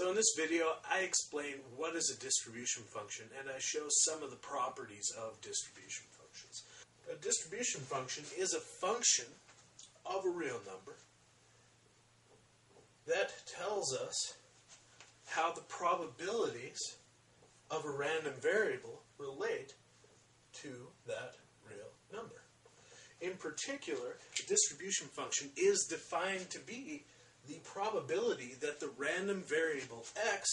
So in this video, I explain what is a distribution function and I show some of the properties of distribution functions. A distribution function is a function of a real number that tells us how the probabilities of a random variable relate to that real number. In particular, the distribution function is defined to be the probability that the random variable x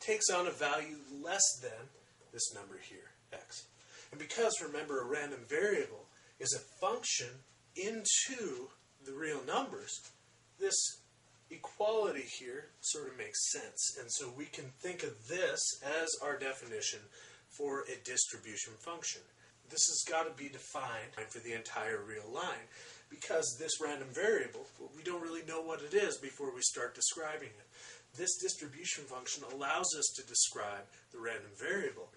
takes on a value less than this number here, x. And because, remember, a random variable is a function into the real numbers, this equality here sort of makes sense. And so we can think of this as our definition for a distribution function. This has got to be defined for the entire real line because this random variable, we don't really know what it is before we start describing it. This distribution function allows us to describe the random variable.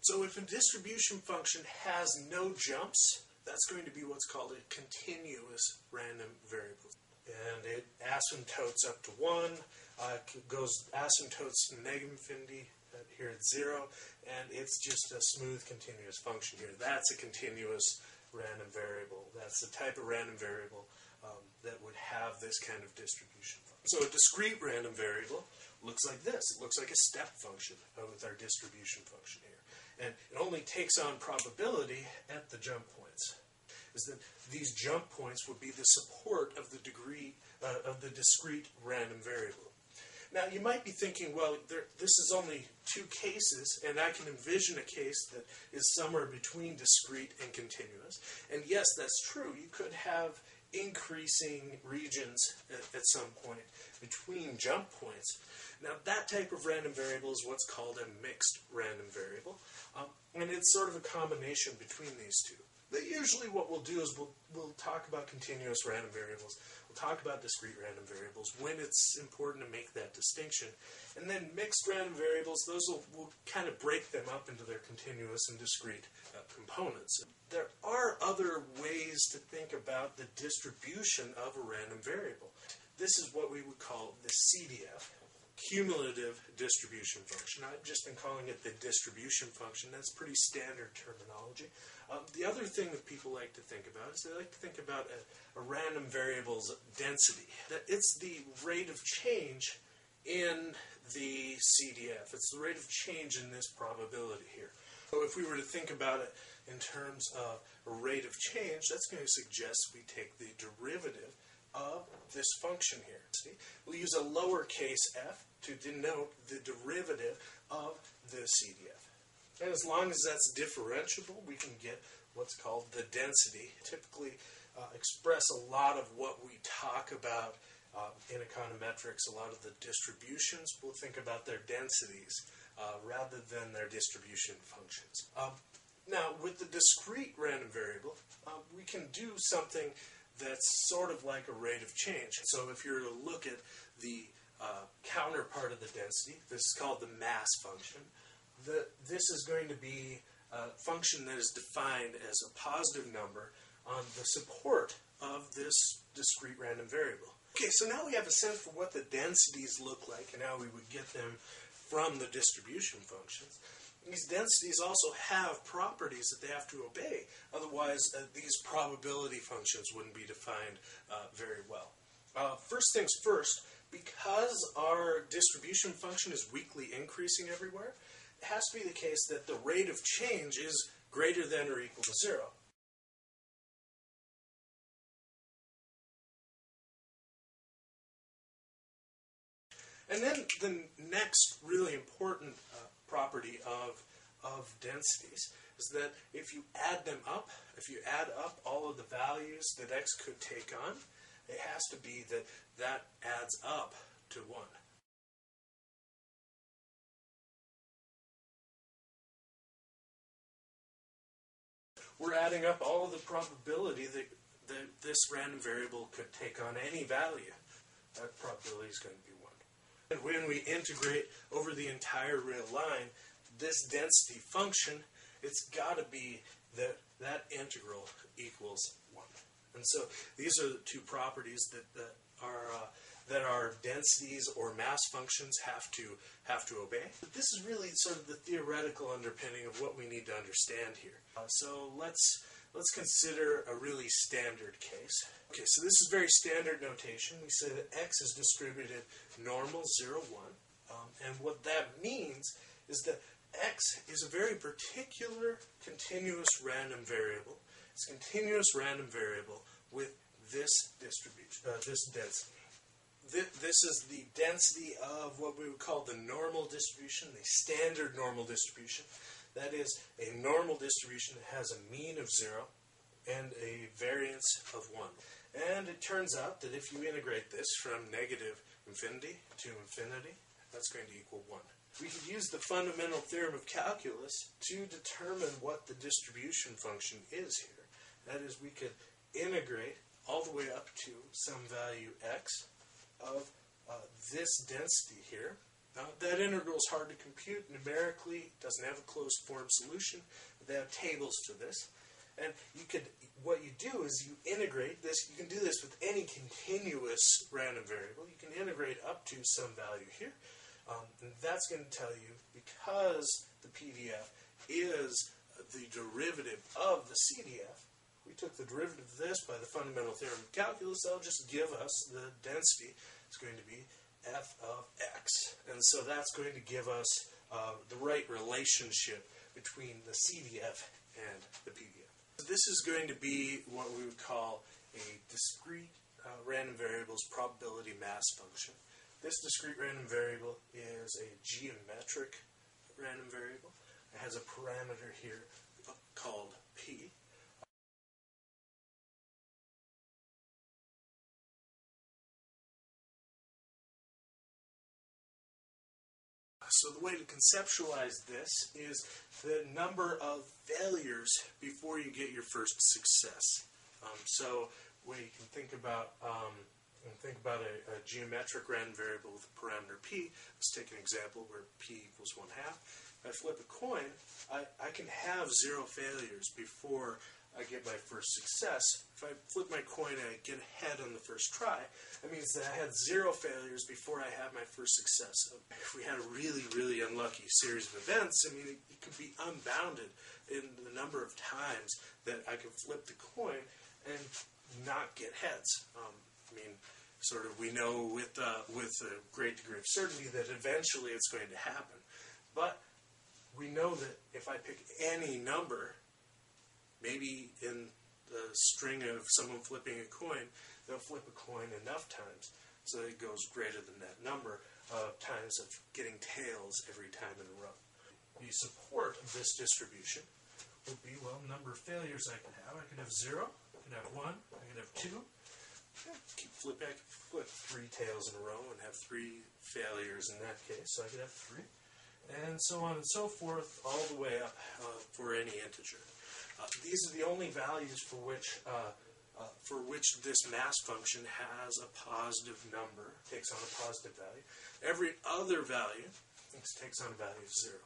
So if a distribution function has no jumps, that's going to be what's called a continuous random variable. And it asymptotes up to 1, uh, goes asymptotes to negative infinity, here it's 0, and it's just a smooth continuous function here. That's a continuous random variable. That's the type of random variable um, that would have this kind of distribution. So a discrete random variable looks like this. It looks like a step function with our distribution function here. And it only takes on probability at the jump points. Is that these jump points would be the support of the degree uh, of the discrete random variable. Now, you might be thinking, well, there, this is only two cases, and I can envision a case that is somewhere between discrete and continuous. And yes, that's true. You could have increasing regions at, at some point between jump points. Now, that type of random variable is what's called a mixed random variable, um, and it's sort of a combination between these two. But usually what we'll do is we'll, we'll talk about continuous random variables. We'll talk about discrete random variables when it's important to make that distinction. And then mixed random variables, those will, will kind of break them up into their continuous and discrete uh, components. There are other ways to think about the distribution of a random variable. This is what we would call the CDF, cumulative distribution function. I've just been calling it the distribution function. That's pretty standard terminology. Um, the other thing that people like to think about is they like to think about a, a random variable's density. It's the rate of change in the CDF. It's the rate of change in this probability here. So if we were to think about it in terms of a rate of change, that's going to suggest we take the derivative of this function here. See? We'll use a lowercase f to denote the derivative of the CDF. And as long as that's differentiable, we can get what's called the density. Typically uh, express a lot of what we talk about uh, in econometrics, a lot of the distributions, we'll think about their densities uh, rather than their distribution functions. Um, now, with the discrete random variable, uh, we can do something that's sort of like a rate of change. So if you were to look at the uh, counterpart of the density, this is called the mass function. The, this is going to be a function that is defined as a positive number on the support of this discrete random variable. Okay, so now we have a sense for what the densities look like and how we would get them from the distribution functions. These densities also have properties that they have to obey. Otherwise, uh, these probability functions wouldn't be defined uh, very well. Uh, first things first, because our distribution function is weakly increasing everywhere, it has to be the case that the rate of change is greater than or equal to zero. And then the next really important uh, property of, of densities is that if you add them up, if you add up all of the values that x could take on, it has to be that that adds up to 1. We're adding up all the probability that, that this random variable could take on any value. That probability is going to be 1. And when we integrate over the entire real line, this density function, it's got to be that that integral equals 1. And so these are the two properties that, that are uh, that our densities or mass functions have to have to obey. But this is really sort of the theoretical underpinning of what we need to understand here. Uh, so let's let's consider a really standard case. Okay, so this is very standard notation. We say that x is distributed normal 0, 1. Um, and what that means is that x is a very particular continuous random variable. It's a continuous random variable with this distribution, uh, this density. This is the density of what we would call the normal distribution, the standard normal distribution. That is a normal distribution that has a mean of 0 and a variance of 1. And it turns out that if you integrate this from negative infinity to infinity, that's going to equal 1. We could use the fundamental theorem of calculus to determine what the distribution function is here. That is, we could integrate all the way up to some value x this density here. Now, that integral is hard to compute numerically. Doesn't have a closed form solution. They have tables to this. And you could, what you do is you integrate this. You can do this with any continuous random variable. You can integrate up to some value here. Um, and that's going to tell you because the PDF is the derivative of the CDF, we took the derivative of this by the fundamental theorem of calculus, that'll just give us the density. It's going to be f of x. And so that's going to give us uh, the right relationship between the CDF and the PDF. So this is going to be what we would call a discrete uh, random variables probability mass function. This discrete random variable is a geometric random variable. It has a parameter here called p. So the way to conceptualize this is the number of failures before you get your first success. Um, so when you can think about um, think about a, a, geometric random variable with a parameter p. Let's take an example where p equals one half. If I flip a coin, I, I can have zero failures before I get my first success. If I flip my coin and I get a head on the first try, that means that I had zero failures before I had my first success. If we had a really, really unlucky series of events, I mean, it, it could be unbounded in the number of times that I could flip the coin and not get heads. Um, I mean, sort of, we know with uh, with a great degree of certainty that eventually it's going to happen, but we know that if I pick any number maybe in the string of someone flipping a coin, they'll flip a coin enough times so that it goes greater than that number of times of getting tails every time in a row. The support of this distribution would be, well, number of failures I could have. I could have zero, I could have one, I could have two. Keep flip back, flip three tails in a row and have three failures in that case. So I could have three. And so on and so forth, all the way up uh, for any integer. Uh, these are the only values for which uh, uh, for which this mass function has a positive number, takes on a positive value. Every other value takes on a value of zero.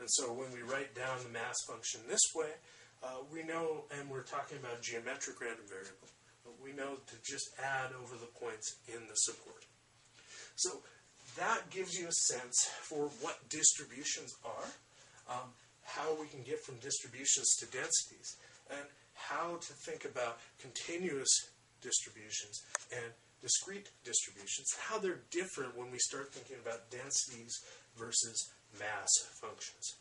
And so when we write down the mass function this way, uh, we know, and we're talking about geometric random variable, we know to just add over the points in the support. So that gives you a sense for what distributions are. Um, how we can get from distributions to densities, and how to think about continuous distributions and discrete distributions, how they're different when we start thinking about densities versus mass functions.